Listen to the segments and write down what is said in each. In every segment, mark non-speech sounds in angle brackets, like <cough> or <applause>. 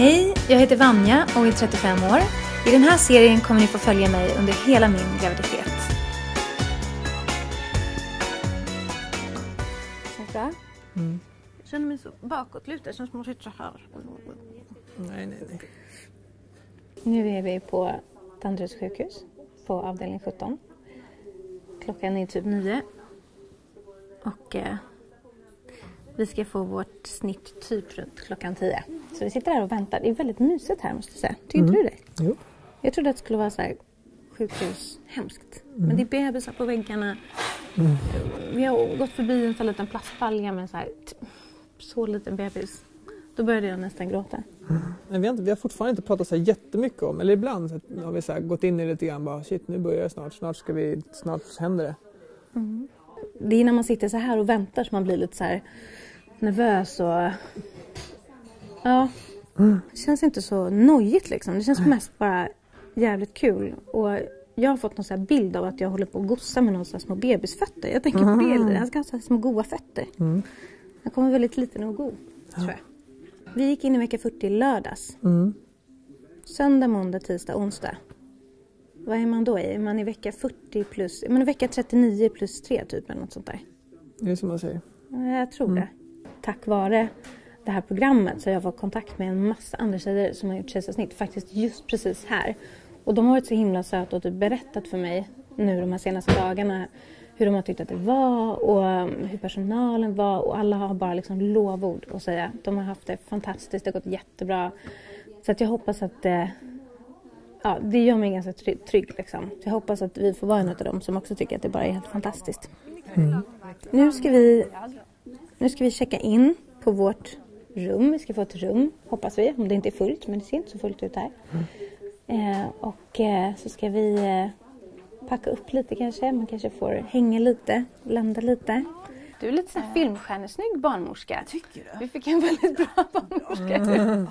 Hej, jag heter Vanja och är 35 år. I den här serien kommer ni få följa mig under hela min graviditet. Känns bra? Mm. Jag känner mig så bakåtlutad, känns som att jag sitter så här. Nej, nej, nej. Nu är vi på Danderyds sjukhus på avdelning 17. Klockan är typ nio. Och eh, vi ska få vårt snitt typ runt klockan tio. Så vi sitter här och väntar. Det är väldigt mysigt här måste jag säga. Tycker inte du det? Jo. Jag trodde att det skulle vara så här sjukhushemskt. Men det är bebisar på väggarna. Vi har gått förbi en sån liten plastbalja med så här så liten bebis. Då började jag nästan gråta. Men vi, har inte, vi har fortfarande inte pratat så här jättemycket om, eller ibland så har vi så gått in i det lite grann bara shit nu börjar det snart, snart ska vi, snart händer det. Det är när man sitter så här och väntar som man blir lite så nervös och... Ja, det känns inte så nojigt liksom. Det känns mest bara jävligt kul. Och jag har fått någon så här bild av att jag håller på att gossa med här små bebisfötter. Jag tänker på det, han ska ha så små goa fötter. Mm. Han kommer väldigt liten och god, tror jag. Vi gick in i vecka 40 i lördags. Mm. Söndag, måndag, tisdag, onsdag. Vad är man då i? Är man i vecka 40 plus... Är man i vecka 39 plus 3 typ eller något sånt där? Det är som man säger. Ja, Jag tror det. Tack vare det här programmet så jag fått kontakt med en massa andra tjejer som har gjort kejsarsnitt faktiskt just precis här. Och de har varit så himla söta och typ berättat för mig nu de här senaste dagarna hur de har tyckt att det var och um, hur personalen var och alla har bara liksom lovord att säga. De har haft det fantastiskt, det har gått jättebra. Så att jag hoppas att det, ja, det gör mig ganska trygg, trygg liksom. Så jag hoppas att vi får vara en av dem som också tycker att det bara är helt fantastiskt. Nu ska vi nu ska vi checka in på vårt rum. Vi ska få ett rum, hoppas vi, om det inte är fullt. Men det ser inte så fullt ut här. Eh, och eh, så ska vi eh, packa upp lite kanske. Man kanske får hänga lite, landa lite. Du är lite så här filmstjärnesnygg barnmorska. Tycker du? Vi fick en väldigt bra barnmorska. Mm.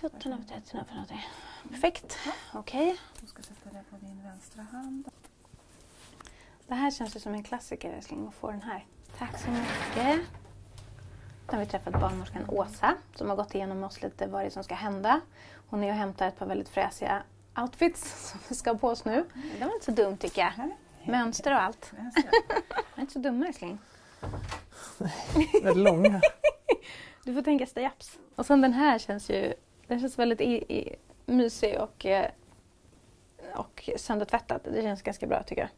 13 av 13 av 40. Perfekt. Okej. Du ska sätta det på din vänstra hand. Det här känns ju som en klassiker älskling, att få den här. Tack så mycket. Då har vi träffat barnmorskan Åsa som har gått igenom med oss lite vad det är som ska hända. Hon är och hämtar ett par väldigt fräsiga outfits <laughs> som vi ska ha på oss nu. Det var inte så dumt tycker jag. Mönster och allt. Jag <laughs> är inte så dumma älskling. <laughs> Väldigt långa. Du får tänka stajaps. Och sen den här känns ju den känns väldigt i, i, mysig och, eh, och söndertvättad. Det känns ganska bra tycker jag.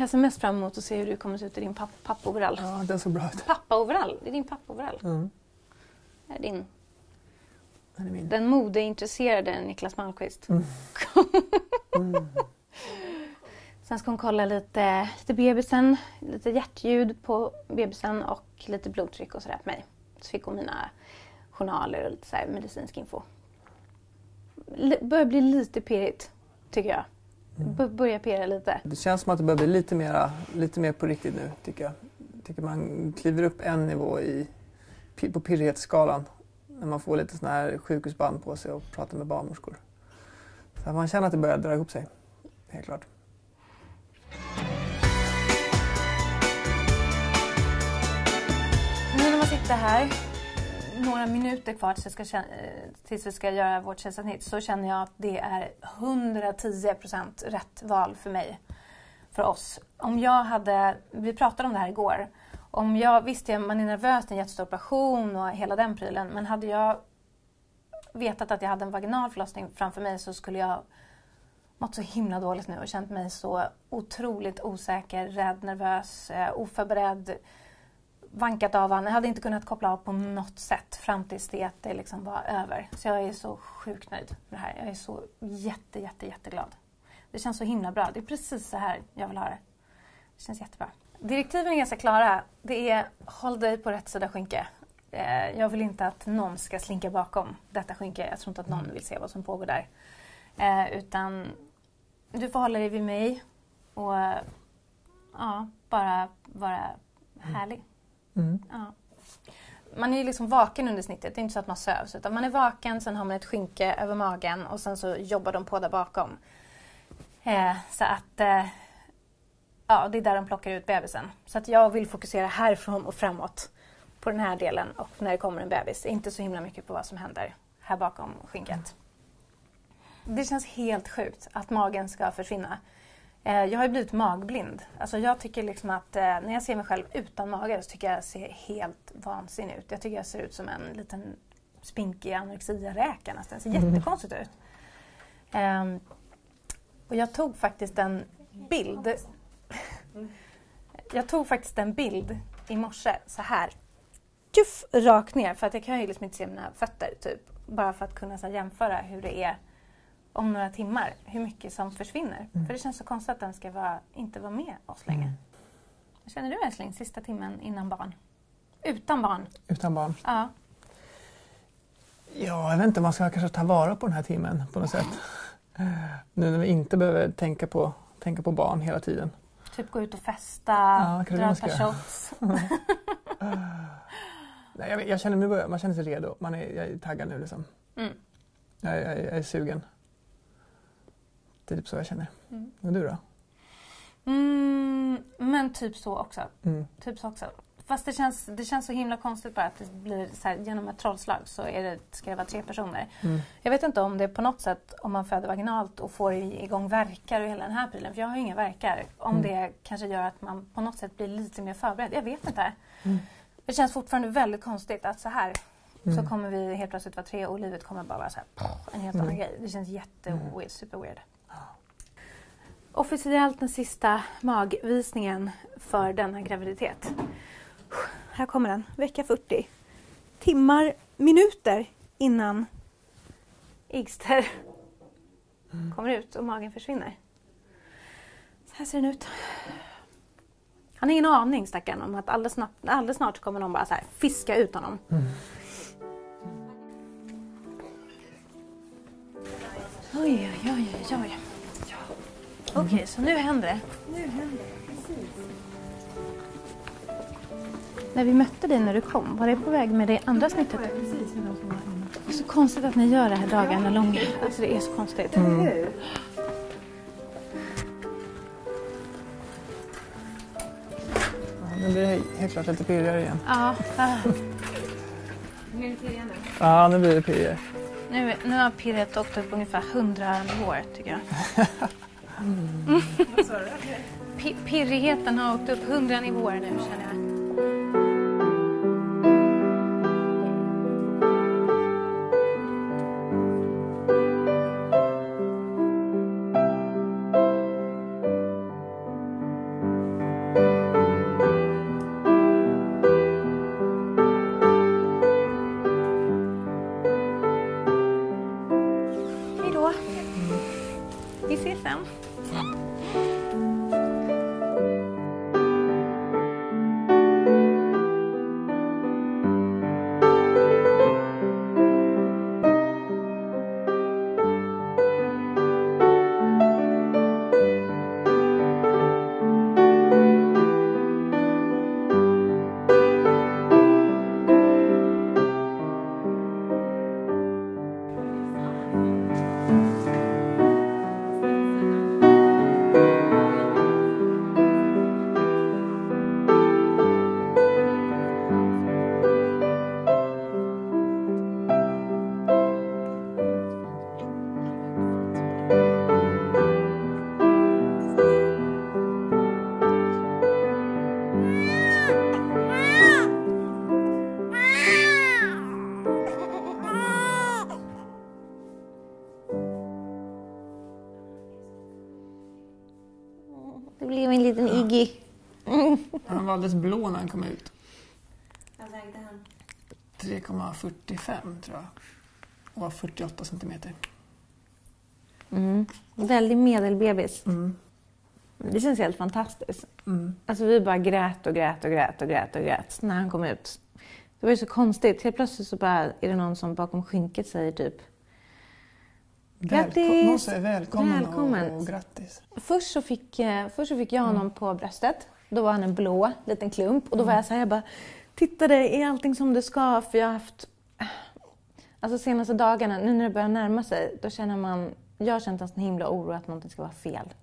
Jag ser mest fram emot att se hur du kommer se ut i din papp pappoverall. Ja, den såg bra ut. Pappaoverall? Det är din pappaoverall. Mm. Det är din. Den är min. Den modeintresserade Niklas Malmqvist. Mm. Mm. <laughs> Sen ska hon kolla lite, lite bebisen, lite hjärtljud på bebisen och lite blodtryck och sådär på mig. Så fick hon mina journaler och lite så medicinsk info. L- börjar bli lite pirrigt, tycker jag. B- börjar pirra lite. Det känns som att det börjar bli lite, mera, lite mer på riktigt nu tycker jag. tycker man kliver upp en nivå i, på pirrighetsskalan när man får lite såna här sjukhusband på sig och pratar med barnmorskor. Så man känner att det börjar dra ihop sig. Helt klart. Nu när man sitter här, några minuter kvar tills, vi ska, eh, tills vi ska göra vårt kejsarsnitt så känner jag att det är 110% rätt val för mig. För oss. Om jag hade, vi pratade om det här igår. Om jag visste man är nervös, det är en jättestor operation och hela den prylen. Men hade jag vetat att jag hade en vaginal förlossning framför mig så skulle jag mått så himla dåligt nu och känt mig så otroligt osäker, rädd, nervös, eh, oförberedd vankat av honom. Jag hade inte kunnat koppla av på något sätt fram tills det att det liksom var över. Så jag är så sjukt nöjd med det här. Jag är så jätte, jätte, jätteglad. Det känns så himla bra. Det är precis så här jag vill ha det. Det känns jättebra. Direktiven är ganska klara. Det är håll dig på rätt sida skynke. Eh, Jag vill inte att någon ska slinka bakom detta skynke. Jag tror inte att någon vill se vad som pågår där. Eh, Utan du får hålla dig vid mig och ja, bara vara härlig. Mm. Ja. Man är ju liksom vaken under snittet, det är inte så att man sövs. Utan man är vaken, sen har man ett skynke över magen och sen så jobbar de på där bakom. Eh, så att eh, ja, det är där de plockar ut bebisen. Så att jag vill fokusera härifrån och framåt på den här delen och när det kommer en bebis. Inte så himla mycket på vad som händer här bakom skinket. Det känns helt sjukt att magen ska försvinna. Eh, jag har ju blivit magblind. Alltså jag tycker liksom att eh, när jag ser mig själv utan mage så tycker jag jag ser helt vansinnig ut. Jag tycker jag ser ut som en liten spinkig anorexia-räka nästan. Det ser jättekonstigt ut. Um, och jag tog faktiskt en bild. jag tog faktiskt en bild i morse så här. Tjuff, rakt ner för att jag kan ju liksom inte se mina fötter typ. Bara för att kunna så här, jämföra hur det är om några timmar. Hur mycket som försvinner. Mm. För det känns så konstigt att den ska vara, inte vara med oss länge. Mm. Vad känner du älskling, sista timmen innan barn? Utan barn? Utan barn. Ja. Ja, jag vet inte, man ska kanske ta vara på den här timmen på något sätt. Nu när vi inte behöver tänka på, tänka på barn hela tiden. Typ gå ut och festa, kanske dra ett par shots. <laughs> Nej, jag, jag känner, nu börjar, man känner sig redo. Man är, jag är taggad nu liksom. Mm. Jag, jag, jag är sugen. Det är typ så jag känner. Mm. Och du då? Mm, men typ så också. Mm. Typ så också. Fast det känns, det känns så himla konstigt bara att det blir så här, genom ett trollslag så är det, ska det vara tre personer. Mm. Jag vet inte om det på något sätt, om man föder vaginalt och får igång verkar och hela den här prylen, för jag har ju inga verkar. Om Mm. det kanske gör att man på något sätt blir lite mer förberedd. Jag vet inte. Mm. Det känns fortfarande väldigt konstigt att så här så Mm. kommer vi helt plötsligt vara tre och livet kommer bara vara så här, en helt annan Mm. grej. Det känns jätte Mm. super weird. Officiellt den sista magvisningen för denna graviditet. Här kommer den, vecka 40. Timmar, minuter innan Igster kommer ut och magen försvinner. Så här ser den ut. Han har ingen aning stackaren om att alldeles snart, alldeles snart kommer någon bara så här fiska ut honom. Mm. Oj, oj, oj, oj, Okej, så nu händer det. Nu händer det, precis. När vi mötte dig när du kom, var det på väg med det andra snittet? Precis med de som var inne. Det är så konstigt att ni gör det här dagarna långa. Alltså det är så konstigt. Mm. Ja, nu blir det helt klart lite pirrigare igen. Ja, ah. Blir det pirriga nu? Ja, nu blir det pirrigare. nu, nu har pirret åkt upp ungefär 100 nivåer tycker jag. <laughs> Pi- pirrigheten har åkt upp 100 nivåer nu känner jag. Alldeles blå när han kom ut. Vad vägde han? 3,45 tror jag. Och var 48 centimeter. Mm. Väldigt medelbebis. Mm. Det känns helt fantastiskt. Mm. Alltså vi bara grät och grät och grät och grät och grät när han kom ut. Det var ju så konstigt. Helt plötsligt så bara är det någon som bakom skynket säger typ Grattis! Välko- någon säger välkommen, Välkommen. Och, och grattis. Först så fick, eh, först så fick jag honom på bröstet. Då var han en blå liten klump och då var jag så här, jag bara Titta det är allting som det ska för jag har haft Alltså senaste dagarna, nu när det börjar närma sig, då känner man Jag har känt en sån himla oro att någonting ska vara fel.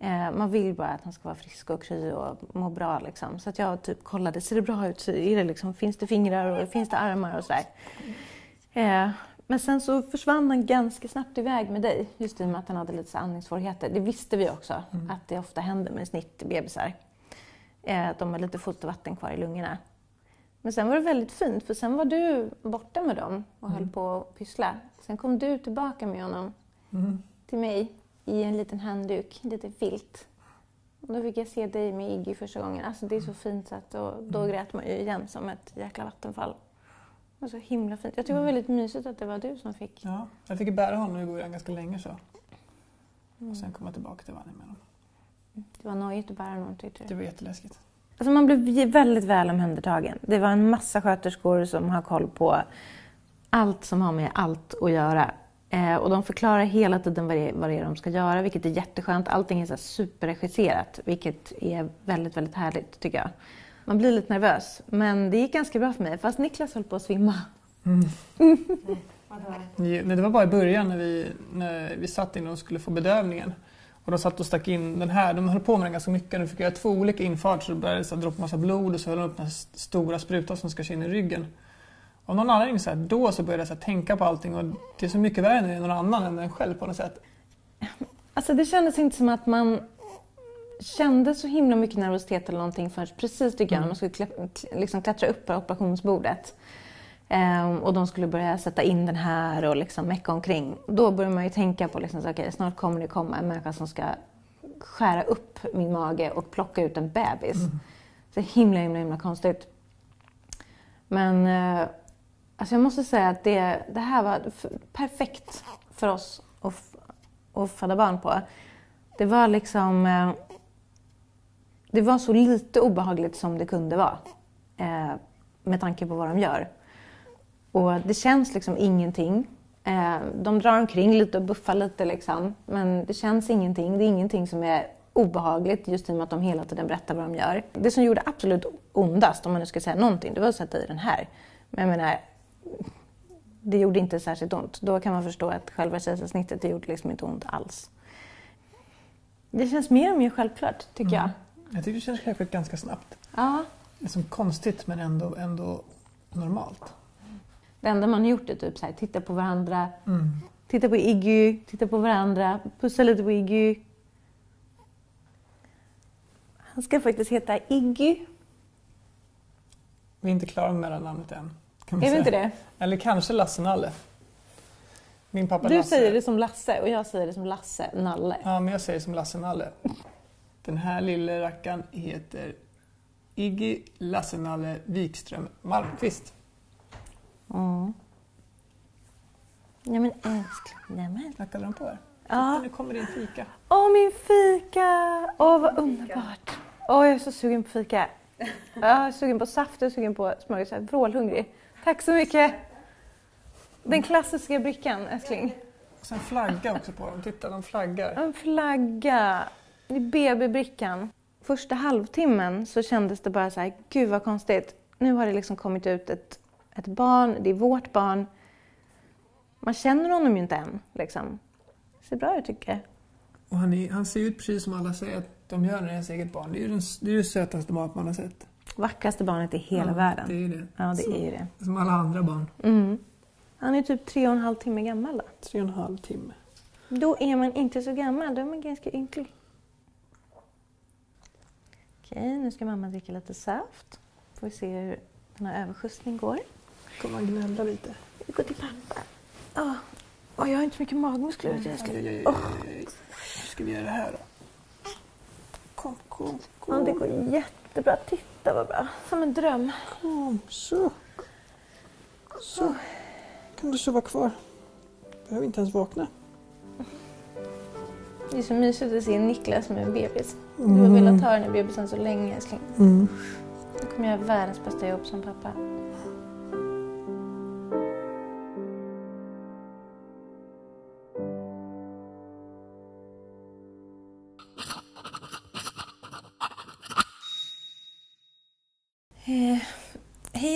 Eh, man vill bara att han ska vara frisk och kry och må bra. Liksom. Så att jag typ kollade, ser det bra ut? Så är det liksom, finns det fingrar och finns det armar och sådär. Eh, men sen så försvann han ganska snabbt iväg med dig, just i och med att han hade lite andningssvårigheter. Det visste vi också, Mm. att det ofta händer med snittbebisar. Eh, att de har lite fostervatten kvar i lungorna. Men sen var det väldigt fint, för sen var du borta med dem och höll på att pyssla. Sen kom du tillbaka med honom Mm. till mig i en liten handduk, en liten filt. Och då fick jag se dig med Iggy första gången. Alltså det är så fint så att då, då grät man ju igen som ett jäkla vattenfall. Det var så himla fint. Jag tycker det var väldigt mysigt att det var du som fick. Ja, jag fick bära honom i början ganska länge så. Mm. Och sen kom jag tillbaka till Vanni med honom. Det var nojigt att bära någon tyckte Det du? var jätteläskigt. Alltså man blev väldigt väl omhändertagen. Det var en massa sköterskor som har koll på allt som har med allt att göra. Eh, och de förklarar hela tiden vad det, är, vad det är de ska göra, vilket är jätteskönt. Allting är så superregisserat, vilket är väldigt, väldigt härligt tycker jag. Man blir lite nervös, men det gick ganska bra för mig. Fast Niklas höll på att svimma. <laughs> Vadå? Nej, det var bara i början när vi, när vi satt in och skulle få bedövningen. Och de satt och stack in den här. De höll på med den ganska mycket. De fick göra två olika infarter så det började så här droppa massa blod och så höll de upp den här st- stora sprutan som ska in i ryggen. Av någon anledning så här, då så började jag så här, tänka på allting och det är så mycket värre när det är någon annan än en själv på något sätt. Alltså det kändes inte som att man kände så himla mycket nervositet eller någonting förrän precis tycker jag när man skulle klä, liksom klättra upp på operationsbordet. Ehm, och de skulle börja sätta in den här och liksom mecka omkring. Då börjar man ju tänka på liksom, så, okej, snart kommer det komma en människa som ska skära upp min mage och plocka ut en bebis. Så himla, himla, himla konstigt. Men eh, alltså jag måste säga att det, det här var perfekt för oss att, att föda barn på. Det var liksom... Eh, det var så lite obehagligt som det kunde vara. Eh, med tanke på vad de gör. Och det känns liksom ingenting. Eh, de drar omkring lite och buffar lite liksom. Men det känns ingenting. Det är ingenting som är obehagligt just i och med att de hela tiden berättar vad de gör. Det som gjorde absolut ondast, om man nu ska säga någonting, det var att sätta i den här. Men jag menar, det gjorde inte särskilt ont. Då kan man förstå att själva kejsarsnittet, det gjorde liksom inte ont alls. Det känns mer och mer självklart, tycker jag. Jag tycker det känns självklart ganska snabbt. Ja. Det är som konstigt men ändå, ändå normalt. Det enda man har gjort är typ så här, titta på varandra, Mm. titta på Iggy, titta på varandra, pussa lite på Iggy. Han ska faktiskt heta Iggy. Vi är inte klara med mellannamnet än. Kan man Är vi inte det? Eller kanske Lasse-Nalle. Min pappa Du Lasse. säger det som Lasse och jag säger det som Lasse Nalle. Ja, men jag säger som Lasse-Nalle. Den här lille rackaren heter Iggy Lasse-Nalle Wikström Malmqvist. Mm. Ja men älskling. Knackade de på här? Ja. Nu kommer din fika. Åh min fika! Åh vad underbart. Åh jag är så sugen på fika. <laughs> Jag är sugen på saft, jag är sugen på smörgås, jag är vrålhungrig. Tack så mycket. Den klassiska brickan älskling. Och sen flagga också på dem. Titta, de flaggar. En flagga. Det är BB-brickan. Första halvtimmen så kändes det bara så här, gud vad konstigt. Nu har det liksom kommit ut ett, ett barn, det är vårt barn. Man känner honom ju inte än. Liksom. Ser bra ut tycker jag. Och han, är, han ser ut precis som alla säger att de gör när det är ens eget barn. Det är ju den, det, är det sötaste barnet man har sett. Vackraste barnet i hela Ja, världen. Det är det. Ja, det Så- är det. Som alla andra barn. Mm. Han är typ tre och en halv timme gammal då. Tre och en halv timme. Då är man inte så gammal, då är man ganska ynklig. Okej, nu ska mamma dricka lite saft. Får vi se hur den här överskjutsningen går. Kommer han gnälla lite? Går till pappa. Åh, Åh, jag har inte så mycket magmuskler. Jag ska... Aj. Hur ska vi göra det här då? Kom, kom, Ja, det kom. går jättebra. Titta vad bra. Som en dröm. Kom, så. Så. Kan du sova kvar. Behöver inte ens vakna. Det är så mysigt att se Niklas med en bebis. Du har velat ha den här bebisen så länge älskling. Mm. Nu kommer jag göra världens bästa jobb som pappa.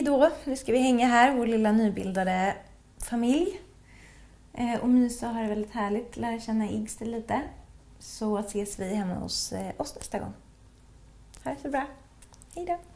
Då, nu ska vi hänga här, vår lilla nybildade familj. Eh, och mysa och ha det väldigt härligt, lära känna Igster lite. Så ses vi hemma hos eh, oss nästa gång. Ha det så bra. Hej då!